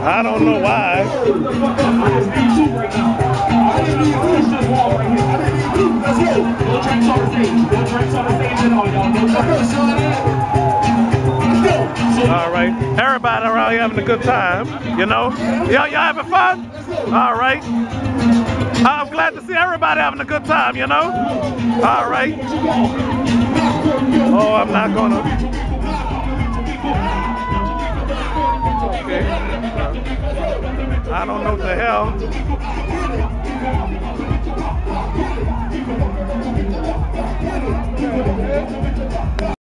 I don't know why. All right. Everybody around here having a good time, you know? Y'all, y'all having fun? All right. I'm glad to see everybody having a good time, you know? All right. Oh, I'm not gonna. I don't know what the hell.